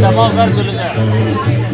Cemal Gölü'ne.